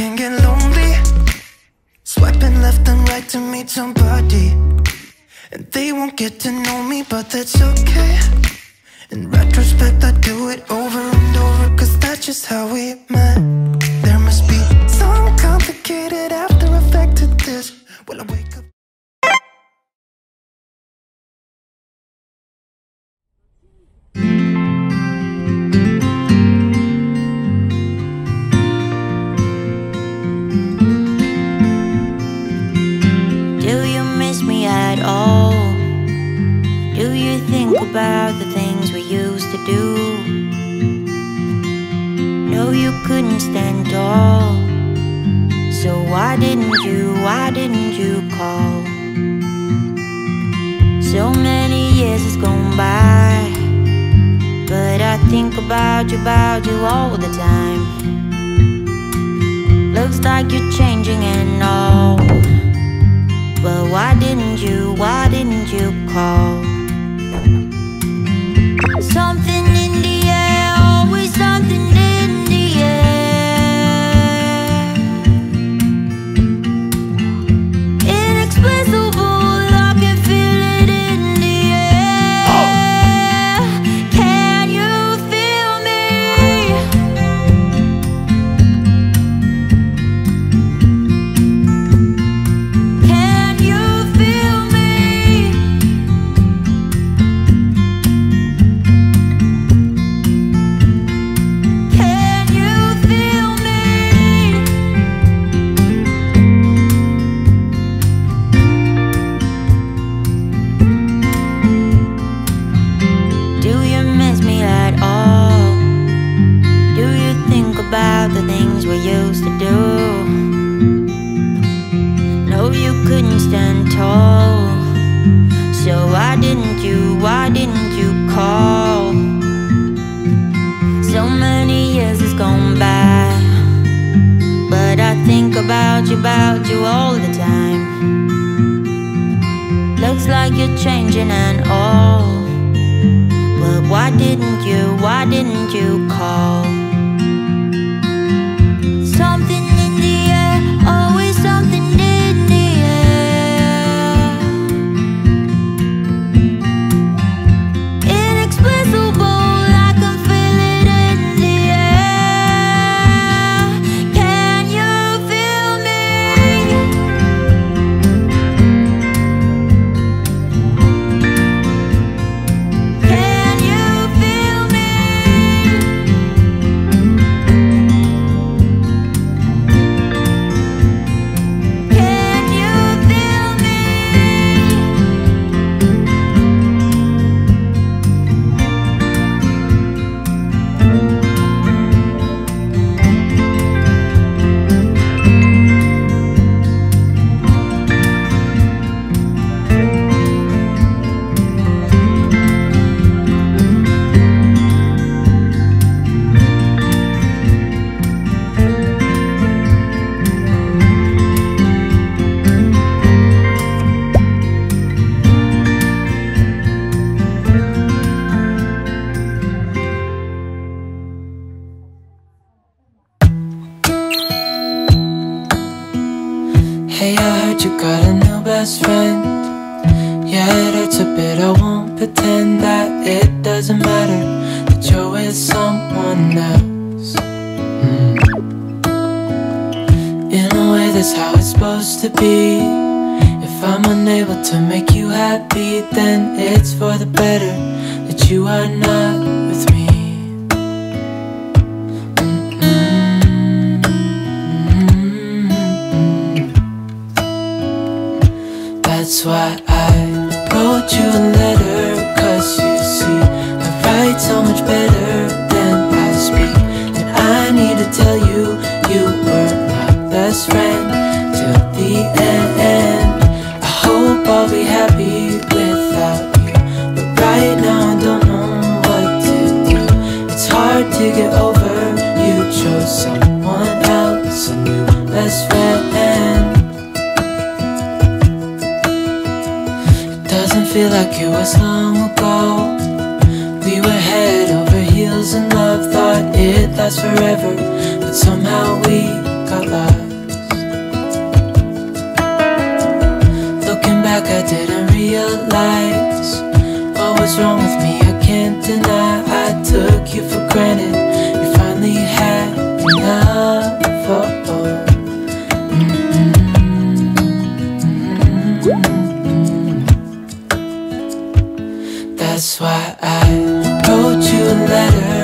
can get lonely. Swiping left and right to meet somebody. And they won't get to know me, but that's okay. In retrospect, I do it over and over Cause that's just how we met you think about the things we used to do? No, you couldn't stand tall. So why didn't you, why didn't you call? So many years has gone by. But I think about you, about you all the time. Looks like you're changing and all. But why didn't you, why didn't you call? Things we used to do? No, you couldn't stand tall. So why didn't you, why didn't you call? So many years has gone by. But I think about you, about you all the time. Looks like you're changing and all. But why didn't you, why didn't you Hey, I heard you got a new best friend. Yeah, it hurts a bit. I won't pretend that it doesn't matter that you're with someone else. Hmm. In a way, that's how it's supposed to be. If I'm unable to make you happy, then it's for the better that you are not feel like it was long ago. We were head over heels in love Thought it'd last forever But somehow we got lost. Looking back I didn't realize what was wrong with me. I can't deny I took That's why I wrote you a letter.